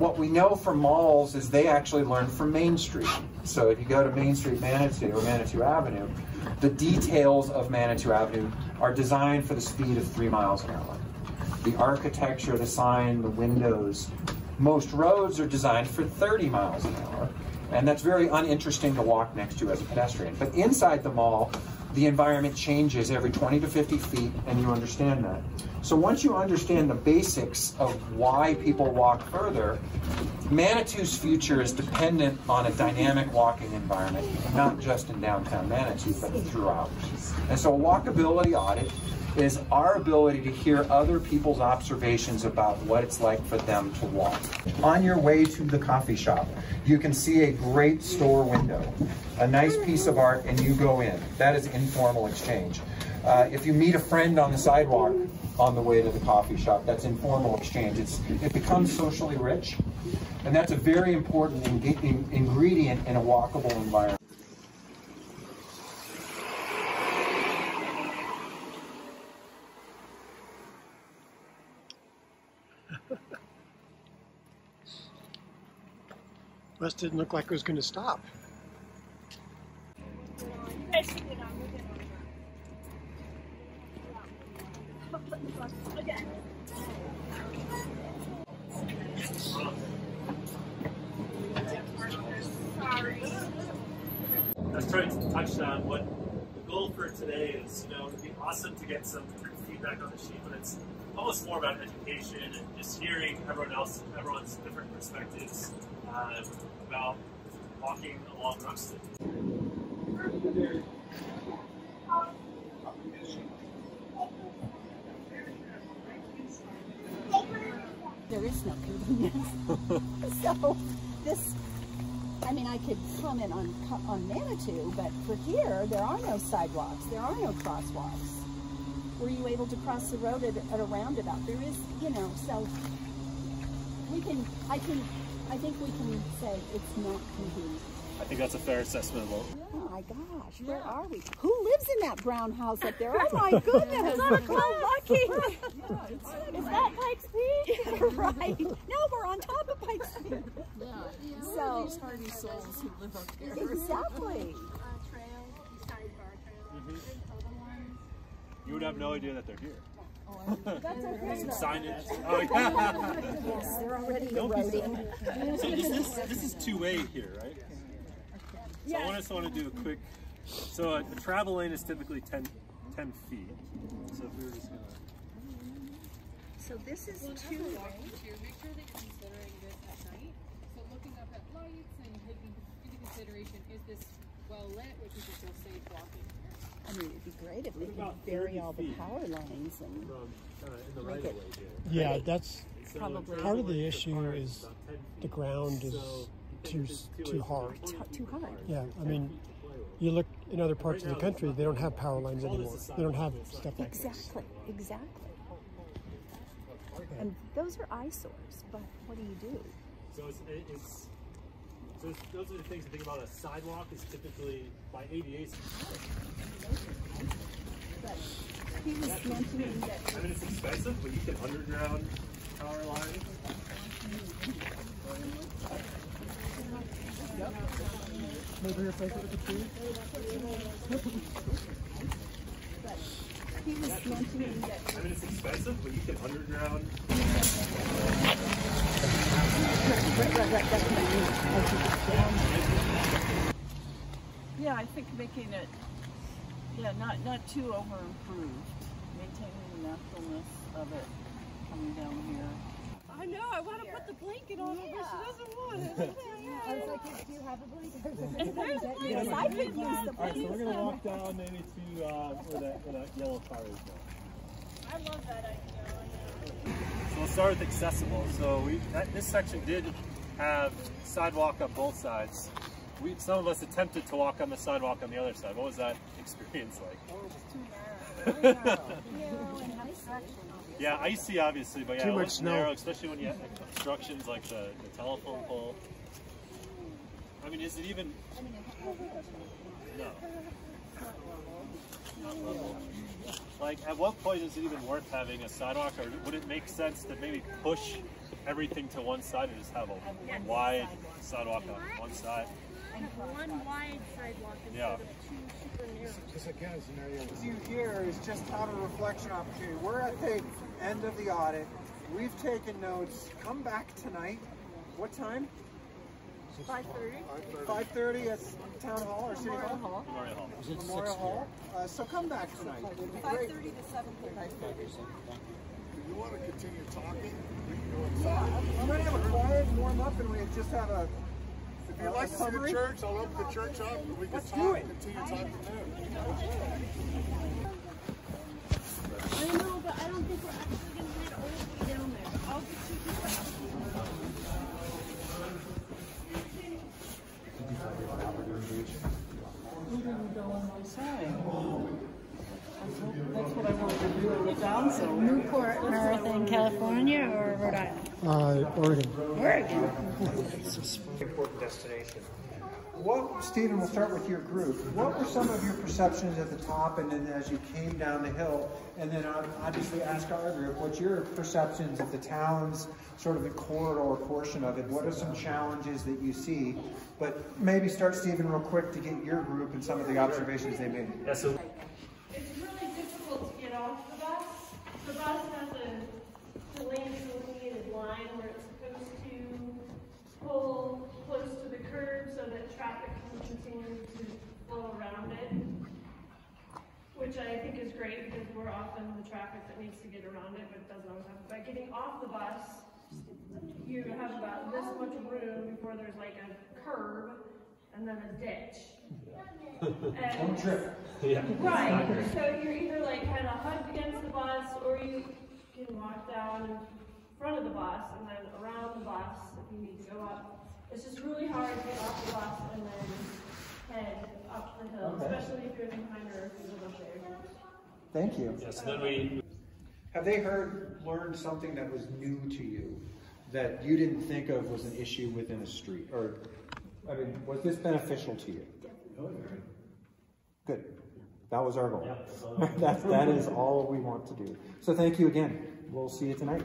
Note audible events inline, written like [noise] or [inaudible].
what we know from malls is they actually learn from Main Street. So if you go to Main Street Manitou or Manitou Avenue, the details of Manitou Avenue are designed for the speed of three miles an hour. The architecture, the sign, the windows, most roads are designed for 30 miles an hour. And that's very uninteresting to walk next to as a pedestrian. But inside the mall, the environment changes every 20 to 50 feet, and you understand that. So once you understand the basics of why people walk further, Manitou's future is dependent on a dynamic walking environment, not just in downtown Manitou, but throughout. And so a walkability audit is our ability to hear other people's observations about what it's like for them to walk. On your way to the coffee shop, you can see a great store window, a nice piece of art, and you go in. That is informal exchange. Uh, if you meet a friend on the sidewalk on the way to the coffee shop, that's informal exchange. It's, it becomes socially rich, and that's a very important in, in, ingredient in a walkable environment. West didn't look like it was going to stop. I was trying to touch on what the goal for today is. You know, it'd be awesome to get some feedback on the sheet, but it's almost more about education and just hearing everyone else, everyone's different perspectives uh, about walking along Ruxton. There is no convenience. [laughs] so this, I mean, I could comment on on Manitou, but for here, there are no sidewalks. There are no crosswalks. Were you able to cross the road at, at a roundabout? There is, you know, so we can, I can, I think we can say it's not convenient. I think that's a fair assessment of what. Oh my gosh, where are we? Who lives in that brown house up there? Oh my goodness, we're so lucky. [laughs] Is that Pikes [laughs] Peak? right. No, we're on top of Pikes Peak. Yeah. So- these hardy souls who live up here. Exactly. uh, trail besides our trail. There's other. You would have no idea that they're here. That's okay. Some signage. Oh, yeah. Yes, they're already Don't be eroding. so this is this is two way here, right? So I want to want to do a quick. So uh, a, a travel lane is typically 10, 10 feet. So if we were just gonna. So this is Well, two. two walking too. Make sure that you're considering this at night. So looking up at lights and taking into consideration is this well lit, which is still safe walking here. I mean, it'd be great if they could bury all the power lines and From kind of in the Make right it- here. Yeah, that's So Probably. Part of the issue apart is the ground is So too think it's two too hard. 20 too hard. Yeah, I mean, feet to play with. you look in other parts of the country, they don't have power lines anymore. They don't have stuff like this. exactly, exactly. And those are eyesores, but what do you do? So it's, it's so those are the things to think about. A sidewalk is typically by ADA. He was mentioning that I mean, it's expensive, but you can underground power lines. Maybe replace it with a tree? he was mentioning that I mean, it's expensive, but you can underground. right, right, right, that's what I mean. As you get down Yeah, I think making it, yeah, not not too over improved, maintaining the naturalness of it coming down here. I know. I want to put the blanket on her, but she doesn't want it. [laughs] I was like, do you have a blanket? [laughs] Yes, I could use the All right, so we're gonna walk down maybe to uh, where that where that yellow car is now. I love that idea. So we'll start with accessible. So we that, this section did have sidewalk on both sides. We some of us attempted to walk on the sidewalk on the other side. What was that [laughs] experience like? [laughs] Yeah, icy obviously, but yeah, Too much was snow. narrow, especially when you have obstructions like the, the telephone pole. I mean, is it even? No. Not level. Like, at what point is it even worth having a sidewalk, or would it make sense to maybe push everything to one side and just have a one wide sidewalk. sidewalk on one side. One wide sidewalk Yeah. instead of two super narrow. view here is just out of reflection opportunity. We're at the end of the audit. We've taken notes. Come back tonight. What time? Five thirty. 5.30 at Town Hall or City Hall? Hall. Memorial Hall. Memorial Hall. Uh, so come back tonight. It'd be Five great. thirty to seven thirty. If you want to continue talking, we can go inside. I'm going to have a quiet warm up and we just have a. If you'd like to see the church, I'll open the church up and we can Let's talk do it. continue talking there. Newport, Marathon, California, or Rhode Island? Uh, Oregon. Oregon. important destination. What, Stephen, we'll start with your group. What were some of your perceptions at the top and then as you came down the hill? And then obviously ask our group, what's your perceptions of the town's sort of the corridor portion of it? What are some challenges that you see? But maybe start, Stephen, real quick to get your group and some of the observations they made. Yeah, so It's really difficult to get off the bus. Has a delineated line where it's supposed to pull close to the curb so that traffic can continue to flow around it. Which I think is great because we're often the traffic that needs to get around it, but it doesn't always happen. By getting off the bus, you have about this much room before there's like a curb and then a ditch. And- trip. [laughs] yeah. Right, so you're either like kind of hugged against the bus, or you can walk down in front of the bus and then around the bus if you need to go up. It's just really hard to get off the bus and then head up the hill, Okay. especially if you're in Pine or if you live up there. Thank you. Yeah, so then we Have they heard, learned something that was new to you that you didn't think of was an issue within a street? Or, I mean, was this beneficial to you? Good. That was our goal. [laughs] That, that is all we want to do. So thank you again. We'll see you tonight.